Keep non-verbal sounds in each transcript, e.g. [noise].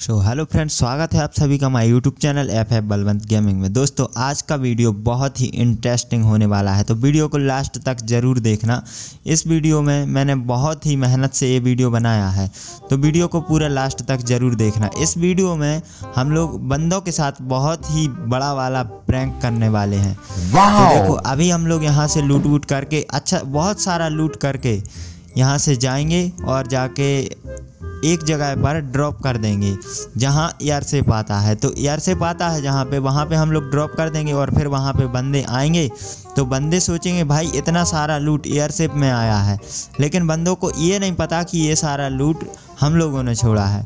So hello friends स्वागत है आप सभी का हमारे YouTube channel F F Balwant gaming में। दोस्तों आज का वीडियो बहुत ही इंटरेस्टिंग होने वाला है तो वीडियो को लास्ट तक ज़रूर देखना। इस वीडियो में मैंने बहुत ही मेहनत से ये वीडियो बनाया है तो वीडियो को पूरा लास्ट तक ज़रूर देखना। इस वीडियो में हम लोग बंदों के साथ बहुत ही बड़ा वाला प्रैंक करने वाले हैं। तो देखो अभी हम लोग यहाँ से लूट वूट करके अच्छा बहुत सारा लूट करके यहाँ से जाएँगे और जाके एक जगह पर ड्रॉप कर देंगे। जहाँ एयरशिप आता है तो एयरशिप आता है जहाँ पे, वहाँ पे हम लोग ड्रॉप कर देंगे और फिर वहाँ पे बंदे आएँगे। तो बंदे सोचेंगे, भाई, इतना सारा लूट एयरशिप में आया है। लेकिन बंदों को ये नहीं पता कि ये सारा लूट हम लोगों ने छोड़ा है।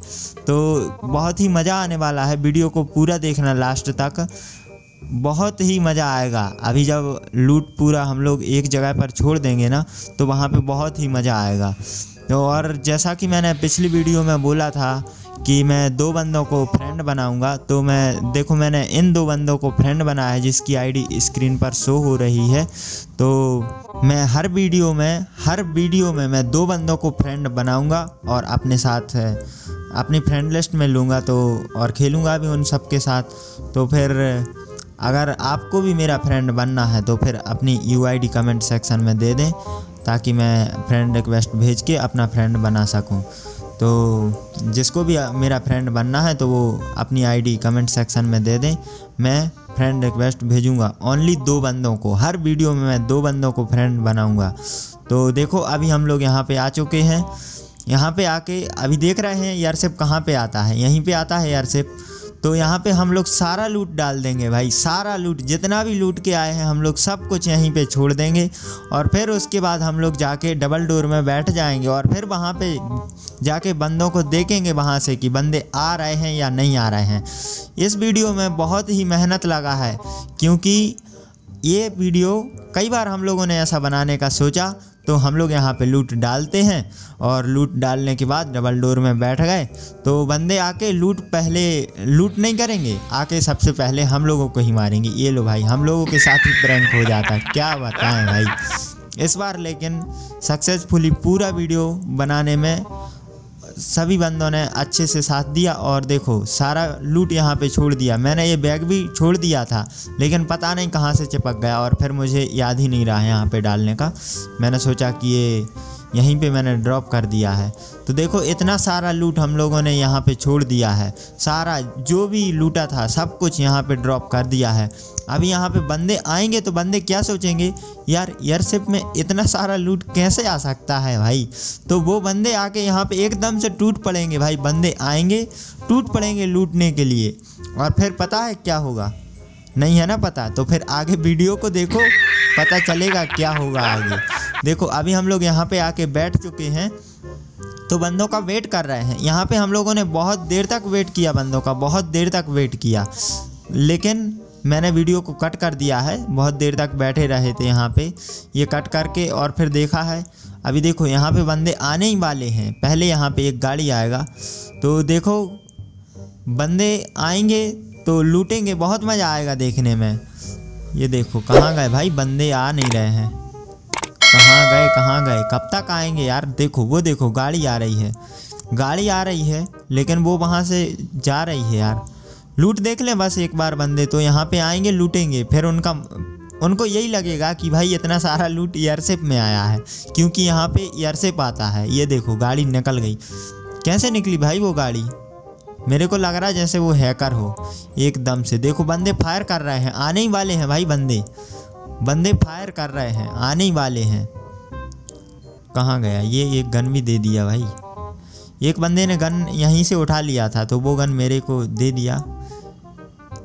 तो बहुत ही मज़ा आने वाला है वीडियो को पूरा देखना लास्ट तक। बहुत ही मज़ा आएगा। अभी जब लूट पूरा हम लोग एक जगह पर छोड़ देंगे ना तो वहाँ पे बहुत ही मज़ा आएगा। तो और जैसा कि मैंने पिछली वीडियो में बोला था कि मैं दो बंदों को फ्रेंड बनाऊँगा तो मैं, देखो मैंने इन दो बंदों को फ्रेंड बनाया है जिसकी आईडी स्क्रीन पर शो हो रही है। तो मैं हर वीडियो में, हर वीडियो में मैं दो बंदों को फ्रेंड बनाऊँगा और अपने साथ, अपनी फ्रेंड लिस्ट में लूँगा तो और खेलूँगा भी उन सब के साथ। तो फिर अगर आपको भी मेरा फ्रेंड बनना है तो फिर अपनी यूआईडी कमेंट सेक्शन में दे दें। ताकि मैं फ्रेंड रिक्वेस्ट भेज के अपना फ्रेंड बना सकूँ। तो जिसको भी मेरा फ्रेंड बनना है तो वो अपनी आईडी कमेंट सेक्शन में दे दें। मैं फ्रेंड रिक्वेस्ट भेजूँगा। ओनली दो बंदों को, हर वीडियो में मैं दो बंदों को फ्रेंड बनाऊँगा। तो देखो, अभी हम लोग यहाँ पे आ चुके हैं। यहाँ पे आके अभी देख रहे हैं एयरशिप कहाँ पे आता है? यहीं पे आता है एयरशिप तो यहाँ पे हम लोग सारा लूट डाल देंगे भाई, सारा लूट, जितना भी लूट के आए हैं, हम लोग सब कुछ यहीं पे छोड़ देंगे और फिर उसके बाद हम लोग जाके डबल डोर में बैठ जाएँगे और फिर वहाँ पे जाके बंदों को देखेंगे वहाँ से कि बंदे आ रहे हैं या नहीं आ रहे हैं। इस वीडियो में बहुत ही मेहनत लगा है, क्योंकि ये वीडियो कई बार हम लोगों ने ऐसा बनाने का सोचा तो हम लोग यहाँ पे लूट डालते हैं और लूट डालने के बाद डबल डोर में बैठ गए। तो बंदे आके लूट पहले, लूट नहीं करेंगे, आके सबसे पहले हम लोगों को ही मारेंगे। ये लो भाई, हम लोगों के साथ ही प्रैंक हो जाता है। क्या बताएँ भाई? इस बार लेकिन सक्सेसफुली पूरा वीडियो बनाने में सभी बंदों ने अच्छे से साथ दिया और देखो, सारा लूट यहाँ पे छोड़ दिया। मैंने ये बैग भी छोड़ दिया था, लेकिन पता नहीं कहाँ से चिपक गया और फिर मुझे याद ही नहीं रहा यहाँ पे डालने का। मैंने सोचा कि ये यहीं पे मैंने ड्रॉप कर दिया है। तो देखो, इतना सारा लूट हम लोगों ने यहाँ पे छोड़ दिया है। सारा, जो भी लूटा था, सब कुछ यहाँ पे ड्रॉप कर दिया है। अभी यहाँ पे बंदे आएँगे तो बंदे क्या सोचेंगे? यार एयरशिप में इतना सारा लूट कैसे आ सकता है भाई? तो वो बंदे आके यहाँ पे एकदम से टूट पड़ेंगे भाई। बंदे आएँगे, टूट पड़ेंगे लूटने के लिए। और फिर पता है क्या होगा? नहीं है ना पता? तो फिर आगे वीडियो को देखो, पता चलेगा क्या होगा आगे। देखो, अभी हम लोग यहाँ पे आके बैठ चुके हैं तो बंदों का वेट कर रहे हैं। यहाँ पे हम लोगों ने बहुत देर तक वेट किया बंदों का, बहुत देर तक वेट किया। लेकिन मैंने वीडियो को कट कर दिया है, बहुत देर तक बैठे रहे थे यहाँ पे। ये कट करके और फिर देखा है, अभी देखो, यहाँ पे बंदे आने ही वाले हैं। पहले यहाँ पे एक गाड़ी आएगा तो देखो, बंदे आएँगे तो लूटेंगे, बहुत मज़ा आएगा देखने में। ये देखो, कहाँ गए भाई? बंदे आ नहीं रहे हैं। कहाँ गए कहाँ गए? कब तक आएँगे यार? देखो, वो देखो, गाड़ी आ रही है। गाड़ी आ रही है, लेकिन वो वहाँ से जा रही है यार। लूट देख लें बस एक बार बंदे तो यहाँ पे आएँगे, लूटेंगे। फिर उनका, उनको यही लगेगा कि भाई इतना सारा लूट एयरशिप में आया है, क्योंकि यहाँ पे एयरशिप आता है। ये देखो, गाड़ी निकल गई। कैसे निकली भाई वो गाड़ी? मेरे को लग रहा है जैसे वो हैकर हो, एकदम से। देखो, बंदे फायर कर रहे हैं। आने ही वाले हैं भाई बंदे। बंदे फायर कर रहे हैं, आने ही वाले हैं। कहाँ गया? ये एक गन भी दे दिया भाई। एक बंदे ने गन यहीं से उठा लिया था तो वो गन मेरे को दे दिया।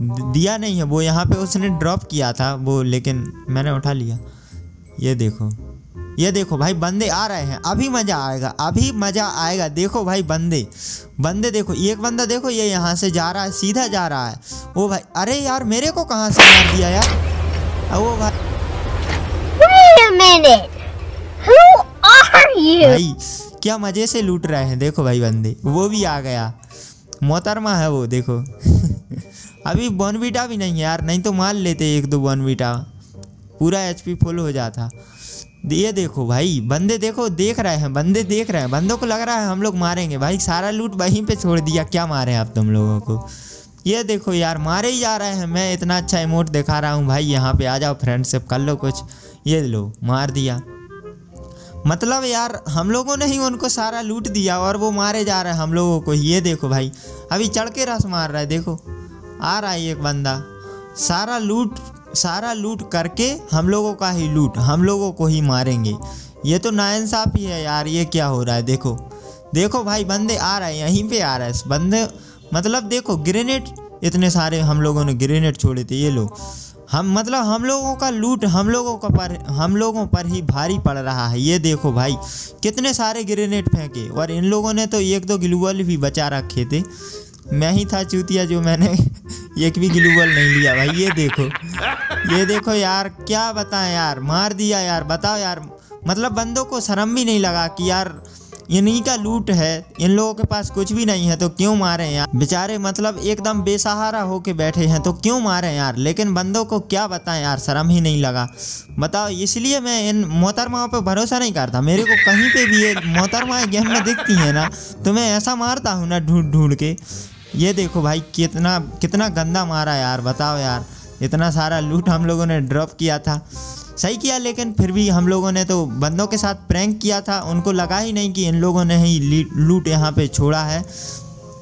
दिया नहीं है, वो यहाँ पे उसने ड्रॉप किया था, वो लेकिन मैंने उठा लिया। ये देखो ये देखो भाई, बंदे आ रहे हैं, अभी मज़ा आएगा, अभी मज़ा आएगा। देखो भाई, बंदे बंदे देखो, एक बंदा देखो, ये यहाँ से जा रहा है, सीधा जा रहा है। ओ भाई, अरे यार, मेरे को कहाँ से मार दिया यार? ओ भाई minute! Who are you? भाई, क्या मज़े से लूट रहे हैं? देखो भाई बंदे, वो भी आ गया। मोहतरमा है वो, देखो। [laughs] अभी बॉनवीटा भी नहीं यार, नहीं तो मार लेते एक दो बॉनवीटा पूरा एचपी फुल हो जाता। ये देखो भाई, बंदे देखो, देख रहे हैं, बंदे देख रहे हैं। बंदों को लग रहा है हम लोग मारेंगे। भाई, सारा लूट वहीं पे छोड़ दिया, क्या मारे आप तुम लोगों को? ये देखो यार, मारे ही जा रहे हैं। मैं इतना अच्छा इमोट दिखा रहा हूँ। भाई, यहाँ पे आ जाओ फ्रेंडशिप कर लो कुछ। ये लो, मार दिया। मतलब यार, हम लोगों ने ही उनको सारा लूट दिया और वो मारे जा रहे हैं हम लोगों को। ये देखो भाई, अभी चढ़ के रस मार रहा है, देखो। आ रहा है एक बंदा। सारा लूट सारा लूट करके हम लोगों का ही लूट, हम लोगों को ही मारेंगे। ये तो नाइंसाफ़ी है यार, ये क्या हो रहा है, देखो। देखो भाई, बंदे आ रहे हैं, यहीं पे आ रहे हैं। बंदे मतलब देखो ग्रेनेड इतने सारे हम लोगों ने ग्रेनेड छोड़े थे, ये लो। हम मतलब हम लोगों का लूट हम लोगों का पर, हम लोगों पर ही भारी पड़ रहा है। ये देखो भाई, कितने सारे ग्रेनेड फेंके और इन लोगों ने तो एक दो ग्लूवल भी बचा रखे थे। मैं ही था चूतिया जो मैंने [laughs] एक भी ग्लूवल नहीं लिया भाई, ये देखो। ये देखो यार, क्या बताएँ यार, मार दिया यार, बताओ यार। मतलब बंदों को शर्म भी नहीं लगा कि यार इन्हीं का लूट है। इन लोगों के पास कुछ भी नहीं है तो क्यों मारे यार? बेचारे मतलब एकदम बेसहारा होके बैठे हैं तो क्यों मारे यार? लेकिन बंदों को क्या बताएँ यार, शर्म ही नहीं लगा। बताओ, इसलिए मैं इन मोहतरमाओं पे भरोसा नहीं करता। मेरे को कहीं पे भी ये मोहतरमाएँ गेम में दिखती हैं ना तो मैं ऐसा मारता हूँ ना ढूंढ ढूंढ के। ये देखो भाई, कितना कितना गंदा मारा यार, बताओ यार। इतना सारा लूट हम लोगों ने ड्रॉप किया था। सही किया, लेकिन फिर भी हम लोगों ने तो बंदों के साथ प्रैंक किया था। उनको लगा ही नहीं कि इन लोगों ने ही लूट यहाँ पे छोड़ा है।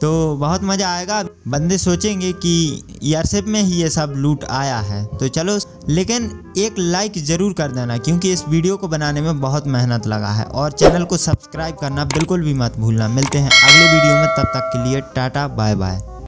तो बहुत मज़ा आएगा। बंदे सोचेंगे कि ईयरशिप में ही ये सब लूट आया है। तो चलो, लेकिन एक लाइक ज़रूर कर देना, क्योंकि इस वीडियो को बनाने में बहुत मेहनत लगा है। और चैनल को सब्सक्राइब करना बिल्कुल भी मत भूलना। मिलते हैं अगले वीडियो में, तब तक के लिए टाटा बाय बाय